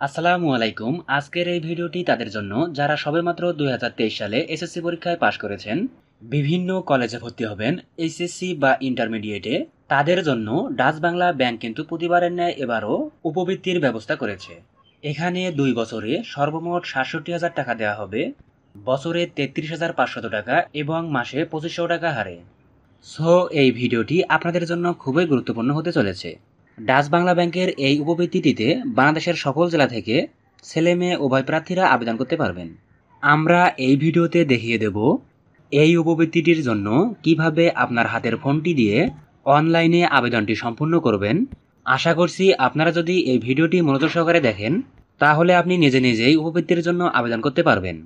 আসসালামু আলাইকুম। আজকের এই ভিডিওটি তাদের জন্য, যারা সবেমাত্র দুই হাজার তেইশ সালে এসএসসি পরীক্ষায় পাশ করেছেন, বিভিন্ন কলেজে ভর্তি হবেন, এইচএসসি বা ইন্টারমিডিয়েটে, তাদের জন্য ডাচ বাংলা ব্যাংক কিন্তু প্রতিবারের ন্যায় এবারও উপবৃত্তির ব্যবস্থা করেছে। এখানে দুই বছরে সর্বমোট সাতষট্টি হাজার টাকা দেওয়া হবে, বছরে তেত্রিশ হাজার পাঁচশত টাকা এবং মাসে পঁচিশশো টাকা হারে। সো, এই ভিডিওটি আপনাদের জন্য খুবই গুরুত্বপূর্ণ হতে চলেছে। ডাচ বাংলা ব্যাংকের এই উপবৃত্তিটিতে বাংলাদেশের সকল জেলা থেকে ছেলে মেয়ে উভয় প্রার্থীরা আবেদন করতে পারবেন। আমরা এই ভিডিওতে দেখিয়ে দেব এই উপবৃত্তিটির জন্য কীভাবে আপনার হাতের ফোনটি দিয়ে অনলাইনে আবেদনটি সম্পূর্ণ করবেন। আশা করছি আপনারা যদি এই ভিডিওটি মনোযোগ সহকারে দেখেন, তাহলে আপনি নিজে নিজেই উপবৃত্তির জন্য আবেদন করতে পারবেন।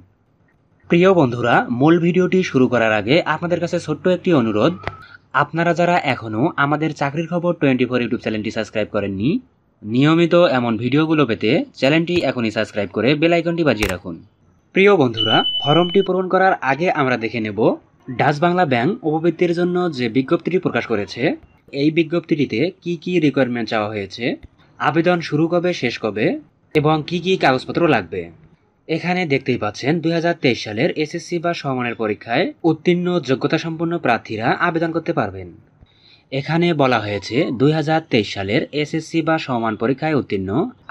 প্রিয় বন্ধুরা, মূল ভিডিওটি শুরু করার আগে আপনাদের কাছে ছোট্ট একটি অনুরোধ। আপনারা যারা এখনও আমাদের চাকরির খবর টোয়েন্টি ফোর ইউটিউব চ্যানেলটি সাবস্ক্রাইব করেননি, নিয়মিত এমন ভিডিওগুলো পেতে চ্যানেলটি এখনই সাবস্ক্রাইব করে বেল আইকনটি বাজিয়ে রাখুন। প্রিয় বন্ধুরা, ফর্মটি পূরণ করার আগে আমরা দেখে নেব, ডাচ বাংলা ব্যাংক উপবৃত্তির জন্য যে বিজ্ঞপ্তিটি প্রকাশ করেছে, এই বিজ্ঞপ্তিটিতে কি কি রিকোয়ারমেন্ট চাওয়া হয়েছে, আবেদন শুরু কবে, শেষ কবে, এবং কি কি কাগজপত্র লাগবে। এখানে দেখতেই পাচ্ছেন দুই হাজার তেইশ সালের এসএসসি বা সমানের পরীক্ষায় উত্তীর্ণ যোগ্যতা সম্পন্ন প্রার্থীরা আবেদন করতে পারবেন। এখানে বলা হয়েছে দুই হাজার তেইশ সালের এসএসসি বা সমান পরীক্ষায় উত্তীর্ণ,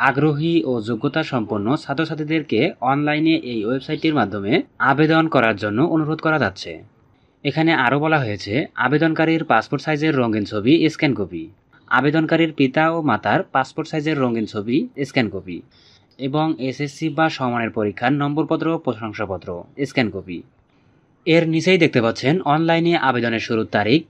আগ্রহী ও যোগ্যতা সম্পন্ন ছাত্রছাত্রীদেরকে অনলাইনে এই ওয়েবসাইটটির মাধ্যমে আবেদন করার জন্য অনুরোধ করা যাচ্ছে। এখানে আরও বলা হয়েছে, আবেদনকারীর পাসপোর্ট সাইজের রঙিন ছবি, স্ক্যান কপি। আবেদনকারীর পিতা ও মাতার পাসপোর্ট সাইজের রঙিন ছবি, স্ক্যান কপি। এবং এসএসসি বা সমানের পরীক্ষার নম্বরপত্র প্রশংসাপত্র। Scan copy. এর নিচেই দেখতে পাচ্ছেন, অনলাইনে আবেদনের শুরুর তারিখ।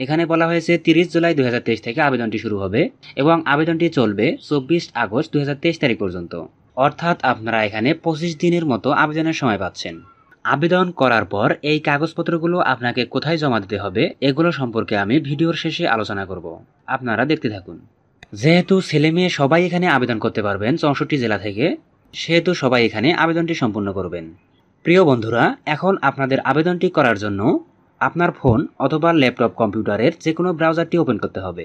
এখানে বলা হয়েছে, তিরিশ জুলাই দু হাজার তেইশ থেকে আবেদনটি শুরু হবে এবং আবেদনটি চলবে চব্বিশ আগস্ট দু হাজার তেইশ তারিখ পর্যন্ত। অর্থাৎ আপনারা এখানে পঁচিশ দিনের মতো আবেদনের সময় পাচ্ছেন। আবেদন করার পর এই কাগজপত্রগুলো আপনাকে কোথায় জমা দিতে হবে, এগুলো সম্পর্কে আমি ভিডিওর শেষে আলোচনা করব। আপনারা দেখতে থাকুন। যেহেতু ছেলে মেয়ে সবাই এখানে আবেদন করতে পারবেন চৌষট্টি জেলা থেকে, সেহেতু সবাই এখানে আবেদনটি সম্পূর্ণ করবেন। প্রিয় বন্ধুরা, এখন আপনাদের আবেদনটি করার জন্য আপনার ফোন অথবা ল্যাপটপ কম্পিউটারের যে কোনো ব্রাউজারটি ওপেন করতে হবে।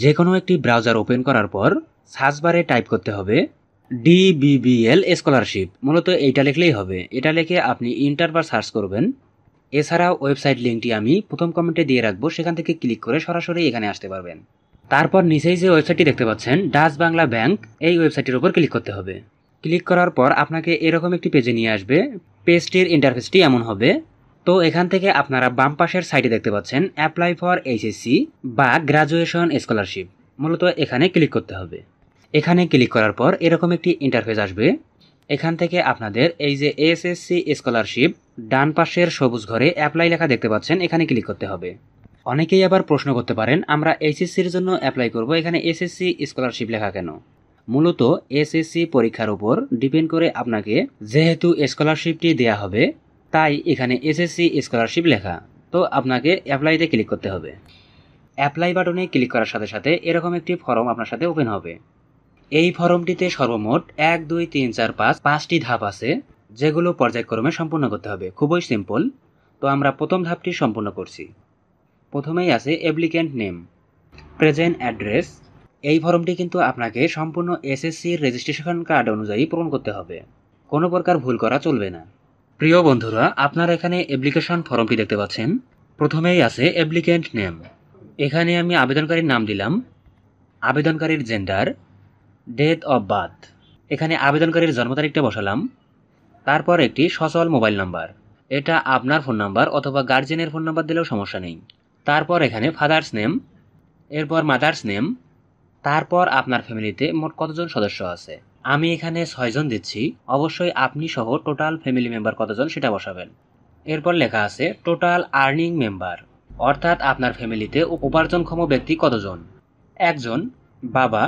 যে কোনো একটি ব্রাউজার ওপেন করার পর সার্চ বারে টাইপ করতে হবে ডিবিবিএল স্কলারশিপ মূলত এইটা লিখলেই হবে। এটা লিখে আপনি ইন্টার বা সার্চ করবেন। এছাড়াও ওয়েবসাইট লিঙ্কটি আমি প্রথম কমেন্টে দিয়ে রাখব। সেখান থেকে ক্লিক করে সরাসরি এখানে আসতে পারবেন। তারপর নিচেই যে ওয়েবসাইটটি দেখতে পাচ্ছেন, ডাচ বাংলা ব্যাংক, এই ওয়েবসাইটের উপর ক্লিক করতে হবে। ক্লিক করার পর আপনাকে এরকম একটি পেজে নিয়ে আসবে, পেজটির ইন্টারফেসটি এমন হবে। তো এখান থেকে আপনারা বাম পাশের সাইডে দেখতে পাচ্ছেন অ্যাপ্লাই ফর এইচএসসি বা গ্রাজুয়েশন স্কলারশিপ মূলত এখানে ক্লিক করতে হবে। এখানে ক্লিক করার পর এরকম একটি ইন্টারফেস আসবে। এখান থেকে আপনাদের এই যে এসএসসি স্কলারশিপ ডান পাশের সবুজ ঘরে অ্যাপ্লাই লেখা দেখতে পাচ্ছেন, এখানে ক্লিক করতে হবে। অনেকেই আবার প্রশ্ন করতে পারেন, আমরা এইচএসসির জন্য অ্যাপ্লাই করব, এখানে এসএসসি স্কলারশিপ লেখা কেন? মূলত এসএসসি পরীক্ষার উপর ডিপেন্ড করে আপনাকে যেহেতু স্কলারশিপটি দেয়া হবে, তাই এখানে এসএসসি স্কলারশিপ লেখা। তো আপনাকে অ্যাপ্লাইতে ক্লিক করতে হবে। অ্যাপ্লাই বাটনে ক্লিক করার সাথে সাথে এরকম একটি ফর্ম আপনার সাথে ওপেন হবে। এই ফর্মটিতে সর্বমোট এক, দুই, তিন, চার, পাঁচ, পাঁচটি ধাপ আছে, যেগুলো পর্যায়ক্রমে সম্পূর্ণ করতে হবে। খুবই সিম্পল তো আমরা প্রথম ধাপটি সম্পূর্ণ করছি। প্রথমেই আছে অ্যাপ্লিক্যান্ট নেম প্রেজেন্ট অ্যাড্রেস এই ফর্মটি কিন্তু আপনাকে সম্পূর্ণ এসএসসির রেজিস্ট্রেশন কার্ড অনুযায়ী পূরণ করতে হবে। কোনো প্রকার ভুল করা চলবে না। প্রিয় বন্ধুরা, আপনারা এখানে অ্যাপ্লিকেশন ফর্মটি দেখতে পাচ্ছেন। প্রথমেই আছে অ্যাপ্লিক্যান্ট নেম এখানে আমি আবেদনকারীর নাম দিলাম। আবেদনকারীর জেন্ডার ডেট অফ বার্থ এখানে আবেদনকারীর জন্ম তারিখটা বসালাম। তারপর একটি সচল মোবাইল নাম্বার এটা আপনার ফোন নাম্বার অথবা গার্জেনের ফোন নাম্বার দিলেও সমস্যা নেই। তারপর এখানে ফাদার্স নেম এরপর মাদার্স নেম তারপর আপনার ফ্যামিলিতে মোট কতজন সদস্য আছে? আমি এখানে ছয়জন দিচ্ছি। অবশ্যই আপনি সহ টোটাল ফ্যামিলি মেম্বার কতজন সেটা বসাবেন। এরপর লেখা আছে টোটাল আর্নিং মেম্বার অর্থাৎ আপনার ফ্যামিলিতে উপার্জনক্ষম ব্যক্তি কতজন? একজন, বাবা,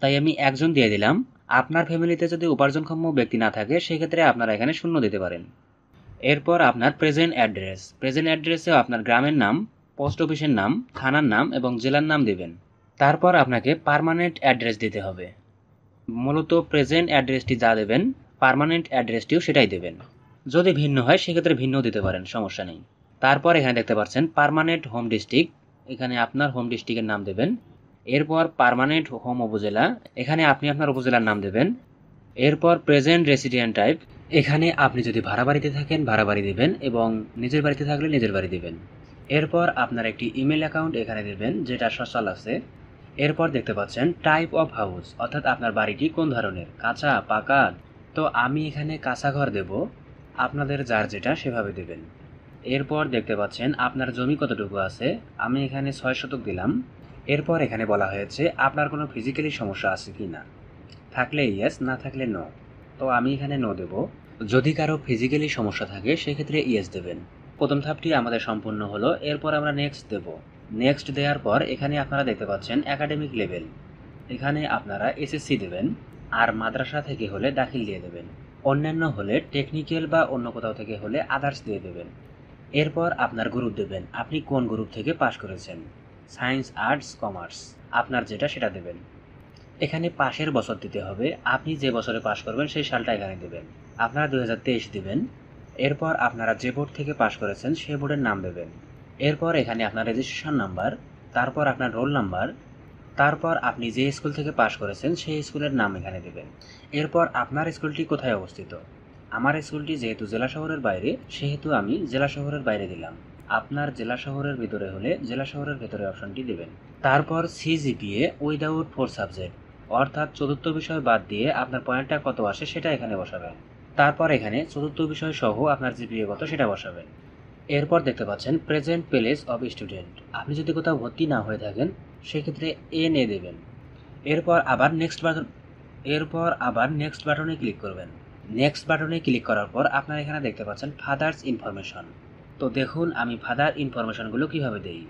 তাই আমি একজন দিয়ে দিলাম। আপনার ফ্যামিলিতে যদি উপার্জনক্ষম ব্যক্তি না থাকে, সেক্ষেত্রে আপনারা এখানে শূন্য দিতে পারেন। এরপর আপনার প্রেজেন্ট অ্যাড্রেস প্রেজেন্ট অ্যাড্রেসেও আপনার গ্রামের নাম পোস্ট অফিসের নাম, থানার নাম এবং জেলার নাম দেবেন। তারপর আপনাকে পারমানেন্ট অ্যাড্রেস দিতে হবে। মূলত প্রেজেন্ট অ্যাড্রেসটি যা দেবেন পারমানেন্ট অ্যাড্রেসটিও সেটাই দেবেন। যদি ভিন্ন হয়, সেক্ষেত্রে ভিন্ন দিতে পারেন, সমস্যা নেই। তারপর এখানে দেখতে পাচ্ছেন পারমানেন্ট হোম ডিস্ট্রিক্ট এখানে আপনার হোম ডিস্ট্রিক্টের নাম দেবেন। এরপর পারমানেন্ট হোম উপজেলা, এখানে আপনি আপনার উপজেলার নাম দেবেন। এরপর প্রেজেন্ট রেসিডেন্ট টাইপ এখানে আপনি যদি ভাড়া বাড়িতে থাকেন ভাড়া বাড়ি দেবেন এবং নিজের বাড়িতে থাকলে নিজের বাড়ি দেবেন। এরপর আপনার একটি ইমেল অ্যাকাউন্ট এখানে দেবেন যেটা সচল আছে। এরপর দেখতে পাচ্ছেন টাইপ অফ হাউস অর্থাৎ আপনার বাড়িটি কোন ধরনের? কাঁচা, পাকা? তো আমি এখানে কাঁচা ঘর দেব। আপনাদের যার যেটা, সেভাবে দেবেন। এরপর দেখতে পাচ্ছেন, আপনার জমি কতটুকু আছে? আমি এখানে ছয় শতক দিলাম। এরপর এখানে বলা হয়েছে, আপনার কোনো ফিজিক্যালি সমস্যা আছে কি না? থাকলে ইয়েস না থাকলে নো তো আমি এখানে নো দেব। যদি কারও ফিজিক্যালি সমস্যা থাকে, সেক্ষেত্রে ইয়েস দেবেন। প্রথম ধাপটি আমাদের সম্পূর্ণ হলো, এরপর আমরা নেক্সট দেব। নেক্সট দেওয়ার পর এখানে আপনারা দেখতে পাচ্ছেন একাডেমিক লেভেল এখানে আপনারা এসএসসি দেবেন আর মাদ্রাসা থেকে হলে দাখিল দিয়ে দেবেন। অন্যান্য হলে টেকনিক্যাল বা অন্য কোথাও থেকে হলে আদার্স দিয়ে দেবেন। এরপর আপনার গ্রুপ দেবেন। আপনি কোন গ্রুপ থেকে পাশ করেছেন? সায়েন্স আর্টস কমার্স আপনার যেটা সেটা দেবেন। এখানে পাশের বছর দিতে হবে। আপনি যে বছরে পাশ করবেন সেই সালটা এখানে দেবেন। আপনারা দু হাজার তেইশ দেবেন। এরপর আপনারা যে বোর্ড থেকে পাশ করেছেন সেই বোর্ডের নাম দেবেন। এরপর এখানে আপনার রেজিস্ট্রেশন নাম্বার তারপর আপনার রোল নাম্বার তারপর আপনি যে স্কুল থেকে পাশ করেছেন, সেই স্কুলের নাম এখানে দেবেন। এরপর আপনার স্কুলটি কোথায় অবস্থিত? আমার স্কুলটি যেহেতু জেলা শহরের বাইরে, সেহেতু আমি জেলা শহরের বাইরে দিলাম। আপনার জেলা শহরের ভিতরে হলে জেলা শহরের ভেতরে অপশনটি দেবেন। তারপর সিজিপিএ উইদাউট ফোর সাবজেক্ট অর্থাৎ চতুর্থ বিষয় বাদ দিয়ে আপনার পয়েন্টটা কত আসে সেটা এখানে বসাবেন। তারপর এখানে চতুর্থ বিষয় সহ আপনার জিপিএ কত সেটা বসাবেন। এরপর দেখতে পাচ্ছেন প্রেজেন্ট প্লেস অফ স্টুডেন্ট আপনি যদি কোথাও ভর্তি না হয়ে থাকেন, সেক্ষেত্রে এন এ দেবেন। এরপর আবার নেক্সট বাটন এরপর আবার নেক্সট বাটনে ক্লিক করবেন। নেক্সট বাটনে ক্লিক করার পর আপনারা এখানে দেখতে পাচ্ছেন ফাদার্স ইনফরমেশন তো দেখুন আমি ফাদার ইনফরমেশনগুলো কীভাবে দেই।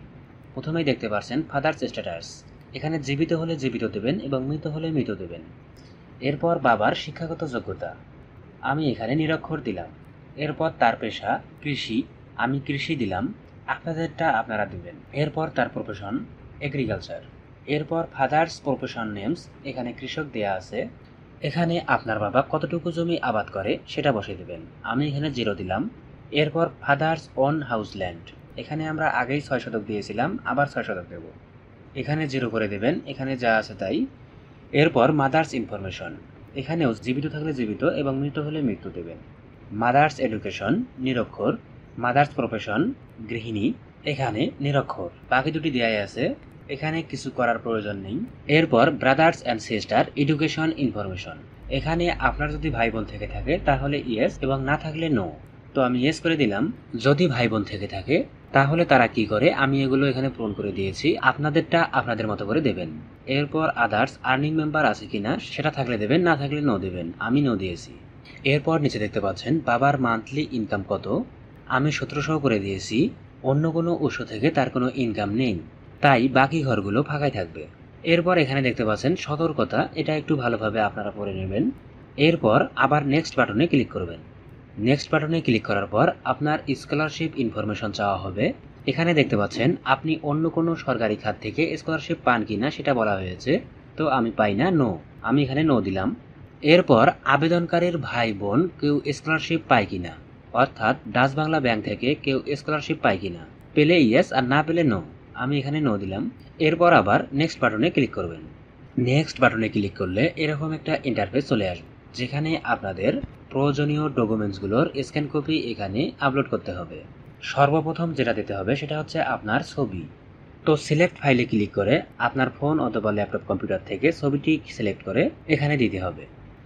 প্রথমেই দেখতে পাচ্ছেন ফাদার্স স্ট্যাটাস এখানে জীবিত হলে জীবিত দেবেন এবং মৃত হলে মৃত দেবেন। এরপর বাবার শিক্ষাগত যোগ্যতা। আমি এখানে নিরক্ষর দিলাম। এরপর তার পেশা, কৃষি, আমি কৃষি দিলাম। আপনাদেরটা আপনারা দিবেন। এরপর তার প্রফেশন এগ্রিকালচার এরপর ফাদার্স প্রফেশন নেমস এখানে কৃষক দেয়া আছে। এখানে আপনার বাবা কতটুকু জমি আবাদ করে সেটা বসিয়ে দেবেন। আমি এখানে জিরো দিলাম। এরপর ফাদার্স অন হাউস ল্যান্ড এখানে আমরা আগেই ছয় শতক দিয়েছিলাম, আবার ছয় শতক দেব। এখানে জিরো করে দেবেন, এখানে যা আছে তাই। এরপর মাদার্স ইনফরমেশন এখানেও জীবিত থাকলে জীবিত এবং মৃত হলে মৃত্যু দেবেন। মাদার্স এডুকেশন নিরক্ষর। মাদার্স প্রফেশন গৃহিণী। এখানে নিরক্ষর। বাকি দুটি দেয়াই আছে। এখানে কিছু করার প্রয়োজন নেই। এরপর brothers and sister education information এখানে আপনার যদি ভাই বোন থেকে থাকে, তাহলে ইয়েস এবং না থাকলে নো তো আমি ইয়েস করে দিলাম। যদি ভাই বোন থেকে থাকে তাহলে তারা কি করে? আমি এগুলো এখানে পূরণ করে দিয়েছি। আপনাদেরটা আপনাদের মতো করে দেবেন। এরপর আদার্স আর্নিং মেম্বার আছে কিনা সেটা থাকলে দেবেন, না থাকলে নো দেবেন। আমি নো দিয়েছি। এরপর নিচে দেখতে পাচ্ছেন, বাবার মান্থলি ইনকাম কত? আমি সতেরোশো করে দিয়েছি। অন্য কোনো উৎস থেকে তার কোনো ইনকাম নেই। তাই বাকি ঘরগুলো ফাঁকাই থাকবে। এরপর এখানে দেখতে পাচ্ছেন, সতর্কতা, এটা একটু ভালোভাবে আপনারা পড়ে নেবেন। এরপর আবার নেক্সট বাটনে ক্লিক করবেন। নেক্সট বাটনে ক্লিক করার পর আপনার স্কলারশিপ ইনফরমেশন চাওয়া হবে। এখানে দেখতে পাচ্ছেন, আপনি অন্য কোনো সরকারি খাত থেকে স্কলারশিপ পান কি না সেটা বলা হয়েছে। তো আমি পাই না নো আমি এখানে নো দিলাম। এরপর আবেদনকারীর ভাই বোন কেউ স্কলারশিপ পায় কিনা? অর্থাৎ ডাচ বাংলা ব্যাংক থেকে কেউ স্কলারশিপ পায় কিনা? পেলে ইয়েস আর না পেলে নো আমি এখানে নো দিলাম। এরপর আবার নেক্সট বাটনে ক্লিক করবেন। নেক্সট বাটনে ক্লিক করলে এরকম একটা ইন্টারফেস চলে আসবে। যেখানে আপনাদের প্রয়োজনীয় ডকুমেন্টসগুলোর স্ক্যান কপি এখানে আপলোড করতে হবে। সর্বপ্রথম যেটা দিতে হবে সেটা হচ্ছে আপনার ছবি। তো সিলেক্ট ফাইলে ক্লিক করে আপনার ফোন অথবা ল্যাপটপ কম্পিউটার থেকে ছবিটি সিলেক্ট করে এখানে দিতে হবে।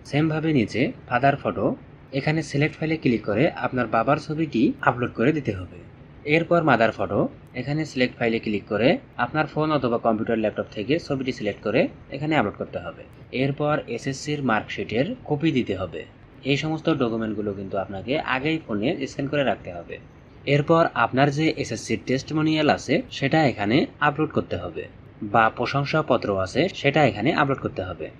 সেমভাবে নিচে ফাদার ফটো এখানে সিলেক্ট ফাইলে ক্লিক করে আপনার বাবার ছবিটি আপলোড করে দিতে হবে। এরপর মাদার ফটো এখানে সিলেক্ট ফাইলে ক্লিক করে আপনার ফোন অথবা কম্পিউটার ল্যাপটপ থেকে ছবিটি সিলেক্ট করে এখানে আপলোড করতে হবে। এরপর এসএসসির মার্কশিটের কপি দিতে হবে। এই সমস্ত ডকুমেন্টগুলো কিন্তু আপনাকে আগেই ফোনে স্ক্যান করে রাখতে হবে। এরপর আপনার যে এসএসসির টেস্টমোনিয়াল আছে, সেটা এখানে আপলোড করতে হবে বা প্রশংসাপত্র আছে, সেটা এখানে আপলোড করতে হবে।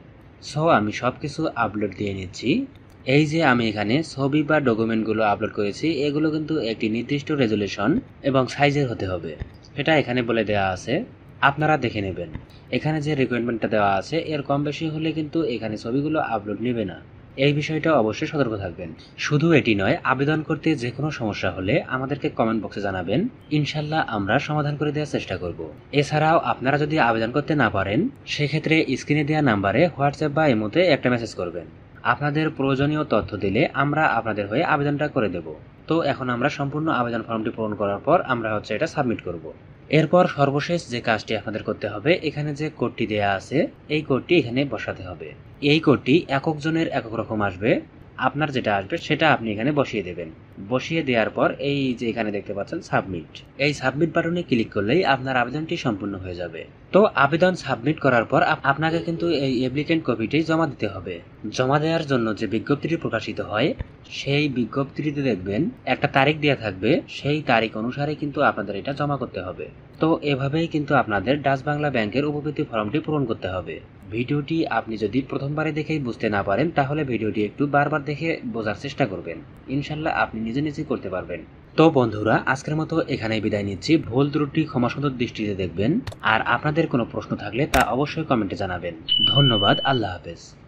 সো আমি সব কিছু আপলোড দিয়ে নিচ্ছি। এই যে আমি এখানে ছবি বা ডকুমেন্টগুলো আপলোড করেছি, এগুলো কিন্তু একটি নির্দিষ্ট রেজুলেশন এবং সাইজের হতে হবে। সেটা এখানে বলে দেওয়া আছে, আপনারা দেখে নেবেন। এখানে যে রিকোয়ারমেন্টটা দেওয়া আছে, এর কম বেশি হলে কিন্তু এখানে ছবিগুলো আপলোড নেবে না। এই বিষয়টা অবশ্যই সতর্ক থাকবেন। শুধু এটি নয়, আবেদন করতে যে কোনো সমস্যা হলে আমাদেরকে কমেন্ট বক্সে জানাবেন। ইনশাল্লাহ আমরা সমাধান করে দেওয়ার চেষ্টা করব। এছাড়াও আপনারা যদি আবেদন করতে না পারেন, সেক্ষেত্রে স্ক্রিনে দেওয়া নাম্বারে হোয়াটসঅ্যাপ বা এমোতে একটা মেসেজ করবেন। আপনাদের প্রয়োজনীয় তথ্য দিলে আমরা আপনাদের হয়ে আবেদনটা করে দেব। তো এখন আমরা সম্পূর্ণ আবেদন ফর্মটি পূরণ করার পর আমরা হচ্ছে এটা সাবমিট করব। এরপর সর্বশেষ যে কাজটি আপনাদের করতে হবে, এখানে যে কোডটি দেয়া আছে, এই কোডটি এখানে বসাতে হবে। এই কোডটি একক জনের একক রকম আসবে। আপনার যেটা আসবে সেটা আপনি এখানে বসিয়ে দেবেন। বসিয়ে দেওয়ার পর এই যে এখানে দেখতে পাচ্ছেন সাবমিট। এই সাবমিট বাটনে ক্লিক করলেই আপনার আবেদনটি সম্পূর্ণ হয়ে যাবে। তো আবেদন সাবমিট করার পর আপনাকে কিন্তু এই অ্যাপ্লিকেন্ট কপিটি জমা দিতে হবে। জমা দেওয়ার জন্য যে বিজ্ঞপ্তিটি প্রকাশিত হয়, সেই বিজ্ঞপ্তিটিতে দেখবেন একটা তারিখ দেওয়া থাকবে। সেই তারিখ অনুসারে কিন্তু আপনাদের এটা জমা করতে হবে। তো এভাবেই কিন্তু আপনাদের ডাচ বাংলা ব্যাংকের উপবৃত্তি ফর্মটি পূরণ করতে হবে। ভিডিওটি আপনি যদি প্রথমবারে দেখেই বুঝতে না পারেন, তাহলে ভিডিওটি একটু বারবার দেখে বোঝার চেষ্টা করবেন। ইনশাল্লাহ আপনি নিজে নিজেই করতে পারবেন। তো বন্ধুরা, আজকের মতো এখানেই বিদায় নিচ্ছি। ভুল ত্রুটি ক্ষমাসুন্দর দৃষ্টিতে দেখবেন। আর আপনাদের কোনো প্রশ্ন থাকলে তা অবশ্যই কমেন্টে জানাবেন। ধন্যবাদ, আল্লাহ হাফেজ।